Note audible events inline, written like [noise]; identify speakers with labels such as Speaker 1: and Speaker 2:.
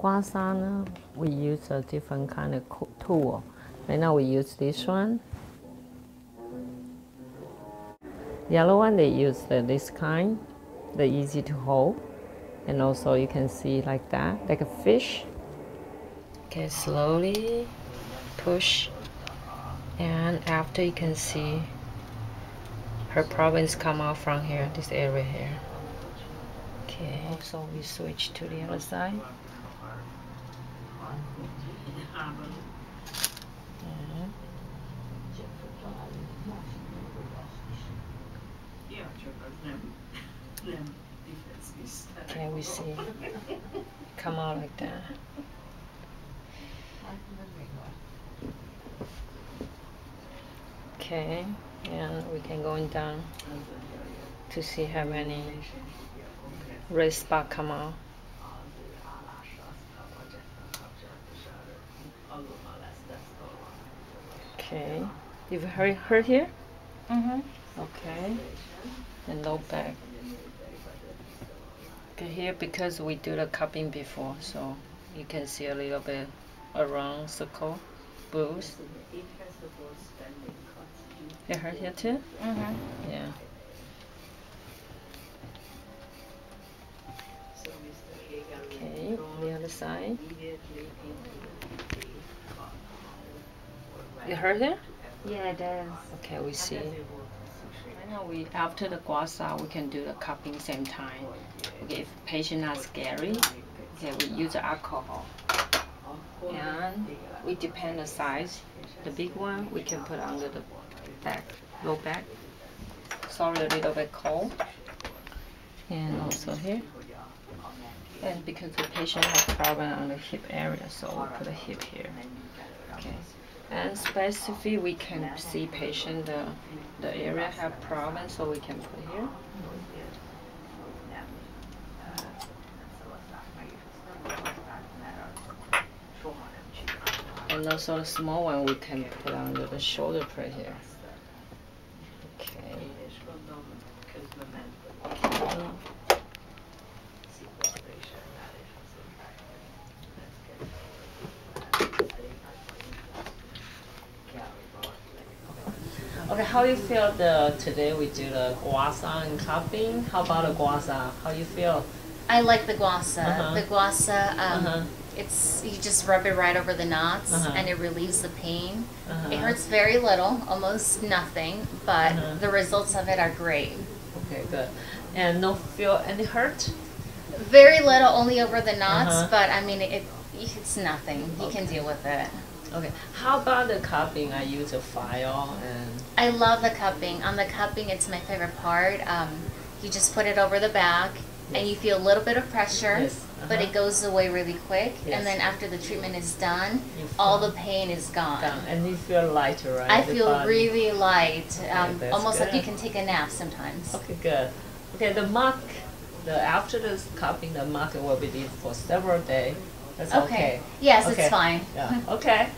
Speaker 1: Guasana, we use a different kind of tool. Right now we use this one. Yellow one, they use the, this kind, the easy to hold. And also you can see like that, like a fish. Okay, slowly push. And after you can see her province come out from here, this area here. Okay, so we switch to the other side. Okay, [laughs] we see. Come out like that. Okay, and we can go in down to see how many red spot come out. Okay, you've hurt, heard here?
Speaker 2: Mm-hmm.
Speaker 1: Okay, and low back. Okay, here because we do the cupping before, so you can see a little bit around circle, bruise. You It hurt here too?
Speaker 2: Mm-hmm.
Speaker 1: Yeah. Okay, the other side. You hurt here?
Speaker 2: Yeah, it does.
Speaker 1: Okay, we see. Right now, we after the gua sha, we can do the cupping same time. Okay, if patient not scary, okay, we use alcohol. And we depend the size. The big one we can put under the back, low back. Sorry, a little bit cold. And also here. And because the patient has problem on the hip area, so we put a hip here. Okay. And specifically, we can see patient the the area have problem, so we can put here. And also the small one we can put under the shoulder right here. Okay. Mm. Okay. Okay, how you feel the today we do the gua sha and cupping? How about the gua sha? How you feel?
Speaker 2: I like the gua sha.
Speaker 1: Uh-huh.
Speaker 2: The gua sha, um,
Speaker 1: Uh-huh.
Speaker 2: it's you just rub it right over the knots,
Speaker 1: Uh-huh.
Speaker 2: and it relieves the pain.
Speaker 1: Uh-huh.
Speaker 2: It hurts very little, almost nothing, but
Speaker 1: Uh-huh.
Speaker 2: the results of it are great.
Speaker 1: Okay, good. And no feel any hurt?
Speaker 2: Very little, only over the knots,
Speaker 1: Uh-huh.
Speaker 2: but I mean it. It's nothing. You can deal with it.
Speaker 1: Okay. How about the cupping? I use a file and
Speaker 2: I love the cupping. On the cupping, it's my favorite part. Um, you just put it over the back, and you feel a little bit of pressure,
Speaker 1: Yes,
Speaker 2: but
Speaker 1: uh-huh.
Speaker 2: it goes away really quick.
Speaker 1: Yes.
Speaker 2: And then after the treatment is done, all the pain is gone.
Speaker 1: down, and you feel lighter, right?
Speaker 2: I
Speaker 1: The
Speaker 2: feel
Speaker 1: body?
Speaker 2: really light, um,
Speaker 1: that's
Speaker 2: almost like you can take a nap sometimes.
Speaker 1: Okay, good. Okay, the mark, the after the cupping, the mark will be there for several days. That's okay.
Speaker 2: Yes,
Speaker 1: Okay.
Speaker 2: it's fine.
Speaker 1: Yeah. Okay.